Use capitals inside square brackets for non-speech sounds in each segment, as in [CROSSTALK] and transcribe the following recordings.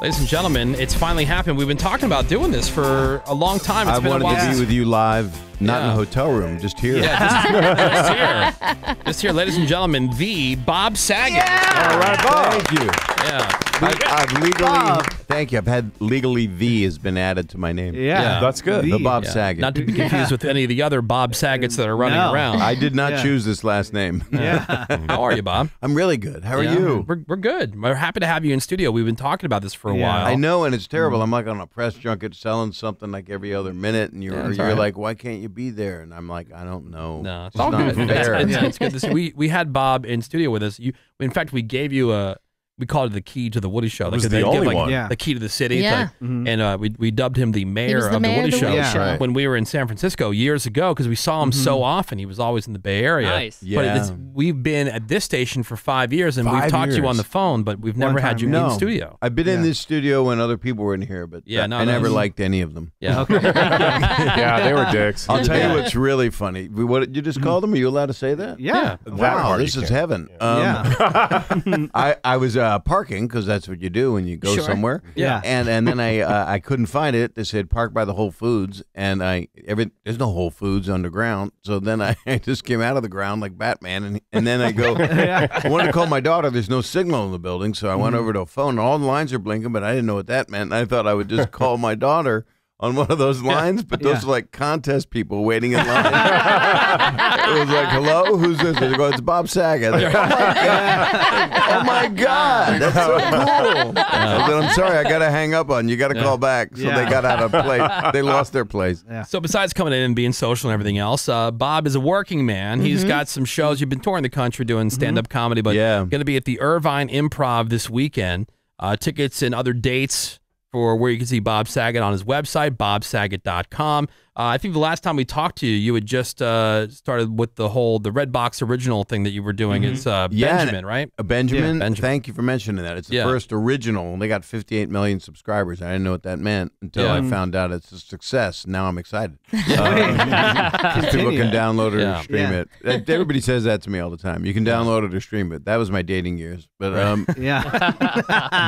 Ladies and gentlemen, it's finally happened. We've been talking about doing this for a long time. It's I been a wanted while to be with you live, not in a hotel room, just here. Yeah, just, [LAUGHS] just here. Just here, ladies and gentlemen, the Bob Saget. Yeah. All right, Thank you. Yeah. I've, I've [LAUGHS] legally, Bob. thank you. I've had legally V has been added to my name. Yeah, Yeah. That's good. The Bob Yeah. Saget. Not to be confused with any of the other Bob Sagets that are running No. around. I did not Yeah. choose this last name. [LAUGHS] Yeah. [LAUGHS] How are you, Bob? I'm really good. How are Yeah. you? We're, we're good. We're happy to have you in studio. We've been talking about this for a Yeah. while. I know, and it's terrible. Mm. I'm like on a press junket selling something like every other minute, and you're Yeah, you're all right. like, why can't you be there? And I'm like, I don't know. No, it's It's all not good. It's, fair. it's, it's good to see. We we had Bob in studio with us. You, in fact, we gave you a. We called it the key to the Woody Show. It was Like, the they give, only like, one. Yeah. The key to the city. Yeah. Like, And uh, we, we dubbed him the mayor the of mayor the Woody of the Show Woody Show. when we were in San Francisco years ago because we saw him so often. He was always in the Bay Area. Nice. But Yeah. it's, we've been at this station for five years and we've Five talked to you on the phone, but we've never had you No. in the studio. I've been in Yeah. this studio when other people were in here, but Yeah, uh, no, I no, never it's- liked any of them. Yeah. [LAUGHS] yeah, they were dicks. I'll tell you what's really funny. We- What you just called them? Are you allowed to say that? Yeah. Wow, this is heaven. Yeah. Um, [LAUGHS] I, I was uh, parking because that's what you do when you go Sure. somewhere. Yeah. And and then I uh, I couldn't find it. They said park by the Whole Foods, and I every there's no Whole Foods underground. So then I, [LAUGHS] I just came out of the ground like Batman, and and then I go. [LAUGHS] I wanted to call my daughter. There's no signal in the building, so I went over to a phone. And all the lines are blinking, but I didn't know what that meant. And I thought I would just [LAUGHS] call my daughter. On one of those lines, but those Yeah. are like contest people waiting in line. [LAUGHS] it was like, "Hello, who's this?" They go, "It's Bob Saget." [LAUGHS] oh my god! Oh my god! That's so [LAUGHS] cool. I said, "I'm sorry, I got to hang up on you. Got to call back." So Yeah. they got out of place. They lost their place. So besides coming in and being social and everything else, uh, Bob is a working man. He's got some shows. You've been touring the country doing stand-up comedy, but Yeah. going to be at the Irvine Improv this weekend. Uh, tickets and other dates for where you can see Bob Saget on his website, bobsaget.com. Uh, I think the last time we talked to you, you had just uh, started with the whole the Red Box original thing that you were doing. It's uh, Yeah, Benjamin, right? Uh, Benjamin, Yeah. Benjamin. thank you for mentioning that. It's the Yeah. first original. They got 58 million subscribers. I didn't know what that meant until Yeah. I found out it's a success. Now I'm excited. [LAUGHS] Uh, 'cause people can download it Yeah. or stream Yeah. it. Uh, Everybody says that to me all the time. You can download it or stream it. That was my dating years. But um, [LAUGHS] Yeah.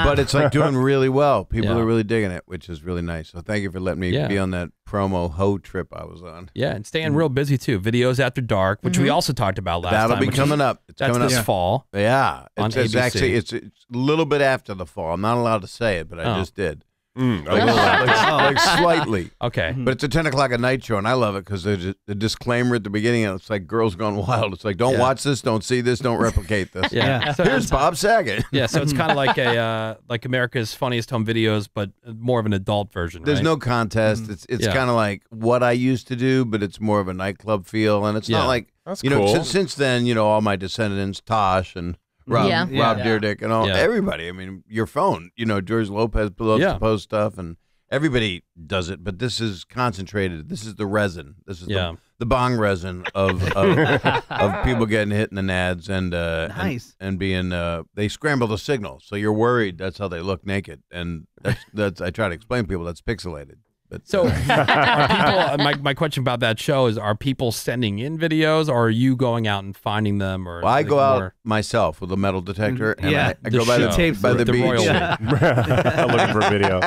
but it's like doing really well. People Yeah. are really digging it, which is really nice. So thank you for letting me Yeah. be on that promo ho trip I was on. Yeah, and staying real busy too. Videos after dark, which we mm-hmm. also talked about last That'll time. be coming is- up. It's That's coming this up. fall. Yeah, on it's, it's actually it's, it's a little bit after the fall. I'm not allowed to say it, but I Oh. just did. Mm, Like, like, like [LAUGHS] slightly. Okay. But it's a 10 o'clock at night show, and I love it because there's a, the disclaimer at the beginning, and it's like Girls Gone [LAUGHS] Wild. It's like, don't Yeah. watch this, don't see this, don't replicate this. [LAUGHS] Yeah. Yeah. So Here's Bob Saget. Yeah, so it's kind of like a uh, like America's Funniest Home Videos, but more of an adult version. There's right? no contest. It's it's Yeah. kind of like what I used to do, but it's more of a nightclub feel, and it's Yeah. not like That's you know. Since, since then, you know, all my descendants, Tosh and Rob, Yeah. Rob Yeah. Dyrdek, and all Yeah. everybody. I mean, your phone. You know, George Lopez loves Yeah. to post stuff, and everybody does it. But this is concentrated. This is the resin. This is Yeah. the, the bong resin of of, [LAUGHS] of people getting hit in the nads and uh, and- and, being uh, they scramble the signal. So you're worried. That's how they look naked, and that's that's I try to explain to people that's pixelated. But So, [LAUGHS] people? uh, My my question about that show is: Are people sending in videos, or are you going out and finding them? Or Well, I is it go out myself with a metal detector, and Yeah. I, I go by the. Tapes by the, the beach. royal [LAUGHS] Yeah. [LAUGHS] Looking for video.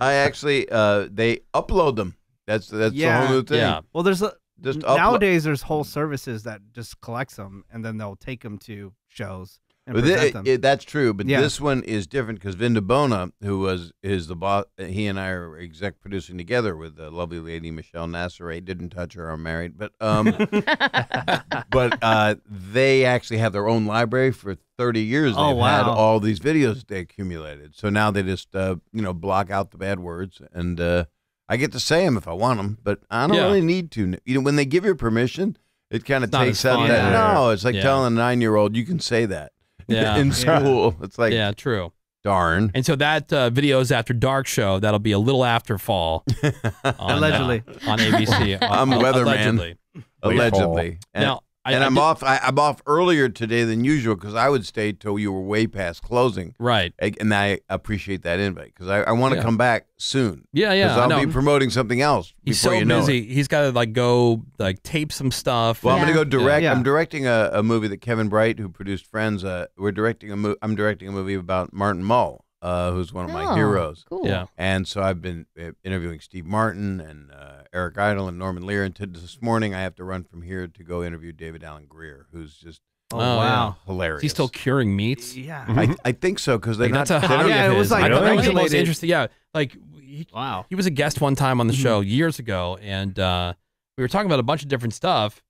I actually, uh, they upload them. That's that's the whole new thing. Yeah. Well, there's a, Just upload. nowadays there's whole services that just collects them and then they'll take them to shows and But present thi- them. it- that's true, but Yeah. this one is different because Vin Di Bona, who was is the boss, he and I are exec producing together with the lovely lady Michele Nasraway. Didn't touch her, I'm married, but um, [LAUGHS] but uh, they actually have their own library for 30 years. Oh, They've had wow. all these videos they accumulated, so now they just uh, you know block out the bad words, and uh, I get to say them if I want them, but I don't Yeah. really need to. You know, when they give you permission. It kind of takes out that. No, it's like Yeah. telling a nine-year-old you can say that [LAUGHS] Yeah. in Yeah. school. It's like, yeah, true. darn. And so that uh, videos after dark show that'll be a little after fall, [LAUGHS] on, Allegedly. uh, on ABC. [LAUGHS] I'm Uh, weatherman. Allegedly. Allegedly. And, now, I, and I I'm did- off. I, I'm off earlier today than usual because I would stay till you were way past closing. Right. And I appreciate that invite because I, I want to Yeah. come back soon. Yeah, yeah. Because I I'll be promoting something else He's before so you know busy. it. He's got to like go like tape some stuff. Well, I'm going to go direct. Yeah. I'm directing a, a movie that Kevin Bright, who produced Friends, uh, we're directing a movie. I'm directing a movie about Martin Mull, uh, who's one of my Oh, heroes. Cool. Yeah. And so I've been uh, interviewing Steve Martin and uh, Eric Idle and Norman Lear. And to, this morning, I have to run from here to go interview David Alan Grier, who's just Oh, Oh, wow. hilarious. Is he still curing meats? Yeah. I, I think so because they Like, not. that's a they don't- hobby Yeah, of it was his. like I thought that was the most regulated. interesting. Yeah, like he, Wow. he was a guest one time on the Mhm. show years ago, and uh, we were talking about a bunch of different stuff,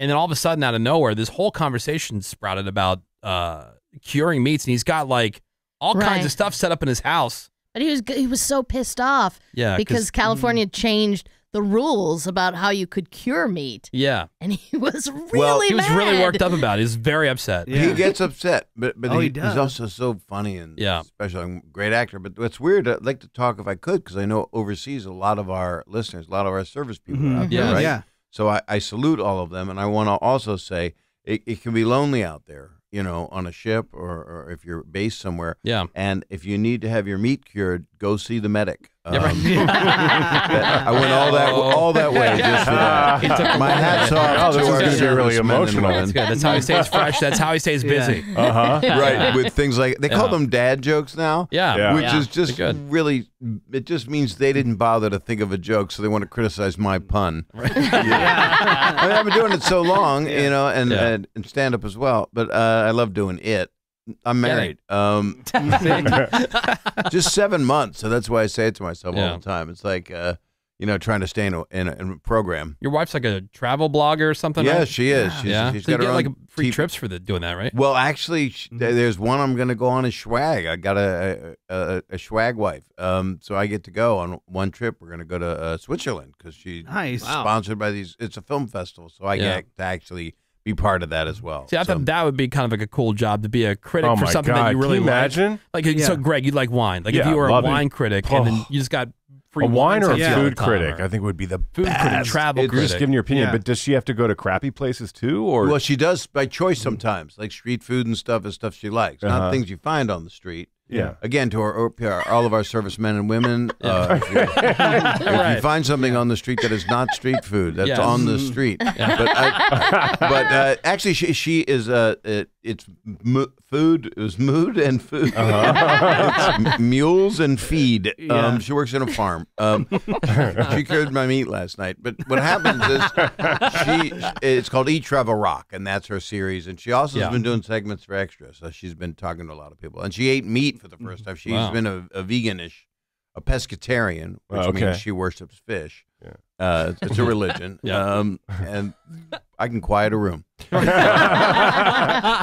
and then all of a sudden, out of nowhere, this whole conversation sprouted about uh, curing meats, and he's got like all kinds of stuff set up in his house. But he was he was so pissed off Yeah, because California changed the rules about how you could cure meat, yeah, and he [LAUGHS] was really Well, he was really worked up about it. He was very upset. Yeah. He gets upset, but but [LAUGHS] Oh, he, he does. he's also so funny and Yeah. special and great actor. But what's weird, I'd like to talk if I could, because I know overseas a lot of our listeners, a lot of our service people Mhm. out there, Yeah. right? Yeah. So I, I salute all of them, and I want to also say it, it can be lonely out there, you know, on a ship or, or if you're based somewhere. Yeah. And if you need to have your meat cured, go see the medic. Yeah, right. Um, [LAUGHS] I went all that all that way just for that. He took My hats off. Oh, this is gonna be really servicemen and emotional. That's good. That's how he stays [LAUGHS] fresh. That's how he stays busy. [LAUGHS] Uh huh. right with things like they call Yeah. them dad jokes now Yeah. Yeah. which Yeah. is just really it just means they didn't bother to think of a joke so they want to criticize my pun I mean, I've been doing it so long you know and Yeah. and, and stand up as well but uh, I love doing it I'm married um [LAUGHS] [LAUGHS] just seven months so that's why I say it to myself Yeah. all the time it's like uh, you know trying to stay in a, in a, in a program Your wife's like a travel blogger or something. yeah right? she is she's, yeah. she's so you got her get like free TV trips for the, doing that, right? Well, actually, sh there's one I'm going to go on a swag. I got a a, a, a swag wife, um, so I get to go on one trip. We're going to go to uh, Switzerland because she's Nice. sponsored by these. It's a film festival, so I Yeah. get to actually be part of that as well. See, I So- thought that would be kind of like a cool job to be a critic Oh for something God. that you really Can you imagine? Like, so Yeah. Greg, you like wine. Like, if you were a love it. wine critic and then Oh. you just got free A wine or a tips Yeah. all the food time, critic, or I think would be the food critic, travel It's critic. Just giving your opinion, Yeah. but does she have to go to crappy places too, or well, she does by choice sometimes, like street food and stuff is stuff she likes, Uh-huh. not things you find on the street. Yeah? Again, to our, our all of our servicemen and women, uh, if, you, [LAUGHS] if you find something on the street that is not street food, that's Yes. on the street. [LAUGHS] But I, but uh, actually, she she is uh, it, it's mo- food. It was mood and food. [LAUGHS] it's m- mules and feed. Yeah. Um, she works in a farm. Um, she cured my meat last night. But what happens is she it's called Eat Travel Rock, and that's her series. And she also Yeah. has been doing segments for extras. So she's been talking to a lot of people, and she ate meat for the first mm-hmm. time. She's Wow. been a, a veganish, a pescatarian, which Oh, okay. means she worships fish. Yeah. Uh, it's- it's a religion. Yeah. Um, and I can quiet a room. [LAUGHS]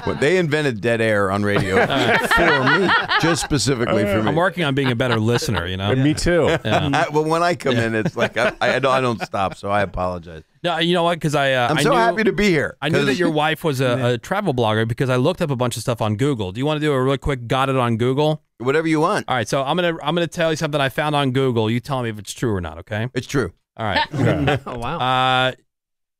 But they invented dead air on radio [LAUGHS] for me, just specifically for me. I'm working on being a better listener, you know? Me too. Yeah. [LAUGHS] I, well, when I come in, it's like I, I, don't, I don't stop, so I apologize. No, you know what? Because I, uh, I'm I so knew, happy to be here. I knew that your wife was a, a travel blogger because I looked up a bunch of stuff on Google. Do you want to do a really quick got it on Google? whatever you want. All right, so I'm gonna I'm gonna tell you something I found on Google. You tell me if it's true or not. Okay. It's true. All right. [LAUGHS] oh wow. Uh,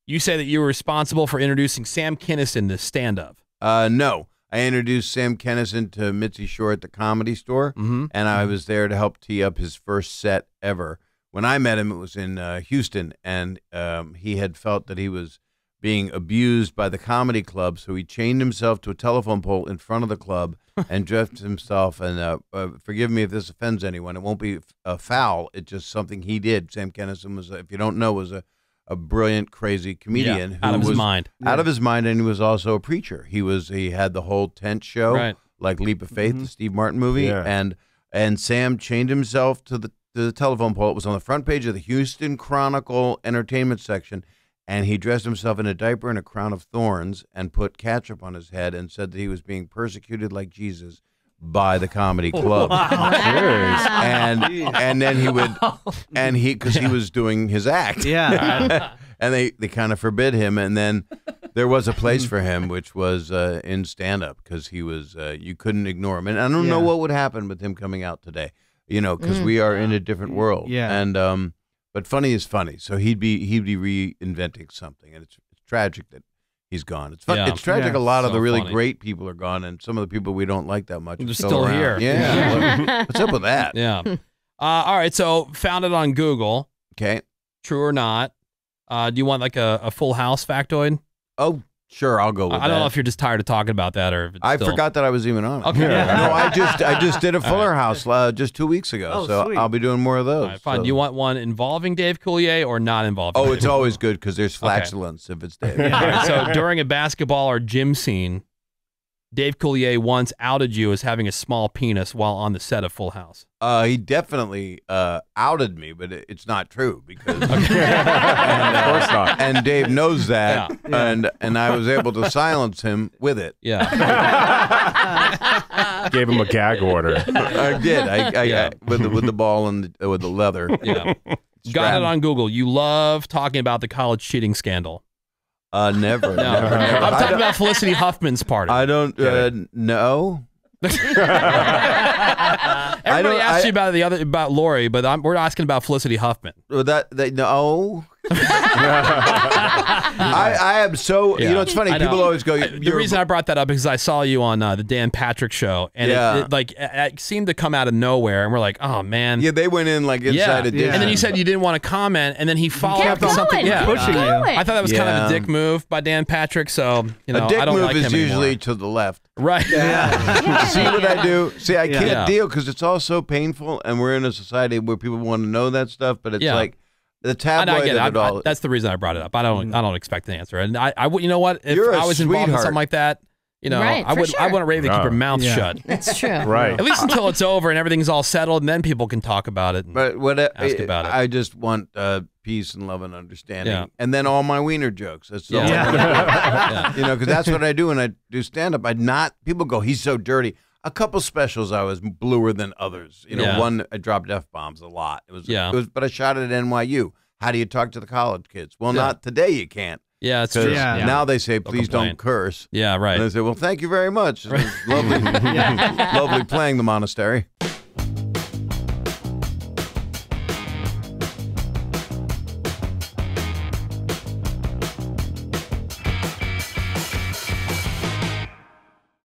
you say that you were responsible for introducing Sam Kinison to stand up. Uh, no, I introduced Sam Kinison to Mitzi Shore at the Comedy Store, Mm-hmm. and I was there to help tee up his first set ever. When I met him, it was in uh, Houston, and um, he had felt that he was being abused by the comedy club, so he chained himself to a telephone pole in front of the club and dressed himself. And uh, uh, forgive me if this offends anyone; it won't be a foul. It's just something he did. Sam Kinison was, if you don't know, was a, a brilliant, crazy comedian Yeah, who out of was his mind. out of his mind, and he was also a preacher. He was he had the whole tent show, Right. like Leap of Faith, the Steve Martin movie, Yeah. and and Sam chained himself to the to the telephone pole. It was on the front page of the Houston Chronicle entertainment section, and he dressed himself in a diaper and a crown of thorns and put ketchup on his head and said that he was being persecuted like Jesus by the comedy [LAUGHS] club. [LAUGHS] And and then he would [LAUGHS] and he because he was doing his act. Yeah. and they they kind of forbid him. And then there was a place for him which was uh, in stand up because he was uh, you couldn't ignore him. And i don't know what would happen with him coming out today you know because we are in a different world. Yeah. and um but funny is funny so he'd be he'd be reinventing something and it's, it's tragic that he's gone it's fun Yeah. it's tragic Yeah. a lot of the really funny. great people are gone and some of the people we don't like that much They're are still around. here. yeah [LAUGHS] What- what's up with that Yeah. Uh, all right. So found it on Google. okay True or not? Uh, do you want like a, a full house factoid? oh Sure, I'll go with I I don't know if you're just tired of talking about that or if it's I still- forgot that I was even on. it. Okay. No, I just I just did a [LAUGHS] Fuller House uh, just two weeks ago, Oh, so sweet. I'll be doing more of those. All right, fine. so- you want one involving Dave Coulier or not involving? Oh, Dave it's Coulier? always good because there's flatulence if it's Dave. [LAUGHS] All right, so [LAUGHS] during a basketball or gym scene, Dave Coulier once outed you as having a small penis while on the set of Full House. Uh, he definitely uh, outed me, but it, it's not true because [LAUGHS] of course not. and Dave knows that, Yeah. and and I was able to silence him with it. Yeah. [LAUGHS] Gave him a gag order. I did. I, I, Yeah. I with the, with the ball and the, with the leather. Yeah. Got it on Google. You love talking about the college cheating scandal. Uh, never. No. never, never. I'm talking about Felicity Huffman's party. I don't uh, know. [LAUGHS] Everybody don't- asked I- you about the other about Lori, but I'm, we're asking about Felicity Huffman. That they no. [LAUGHS] I, I am so you know it's funny I know. people always go I- you're the reason I brought that up is because I saw you on uh, the Dan Patrick show, and Yeah. it, it, like it, it seemed to come out of nowhere, and we're like, oh man, yeah they went in like inside yeah. a dish And then you said you didn't want to comment, and then he followed Kept up with something. going. Yeah, Pushing Keep you. going. I thought that was kind of Yeah. a dick move by Dan Patrick. So you know, a dick I don't move like is him anymore. usually to the left right. Yeah. [LAUGHS] see what I do see I Yeah. can't Yeah. deal because it's all so painful and we're in a society where people want to know that stuff but it's Yeah. like the I, tabloid I get it. of I, it all I, that's the reason I brought it up. I don't. I don't expect an answer, and I, I would. You know what? If You're a I was involved in something like that, you know, Right, I for would. I sure. wouldn't rave to keep her mouth Yeah. shut. That's true. [LAUGHS] Right. At least until it's over and everything's all settled, and then people can talk about it. and- but what I, Ask about it. I just want uh, peace and love and understanding Yeah. and then all my wiener jokes that's all Yeah. [LAUGHS] Yeah. you know, because that's what I do when I do stand up. I not people go, he's so dirty. A couple specials I was bluer than others. You know, Yeah. one I dropped f bombs a lot. It was, Yeah. It was, but I shot it at NYU. How do you talk to the college kids? Well, Yeah. not today. You can't. Yeah, it's 'Cause true. Yeah. now they say, please complain. don't curse. Yeah, right. And I say, well, thank you very much. It was [LAUGHS] lovely, [LAUGHS] lovely playing the monastery.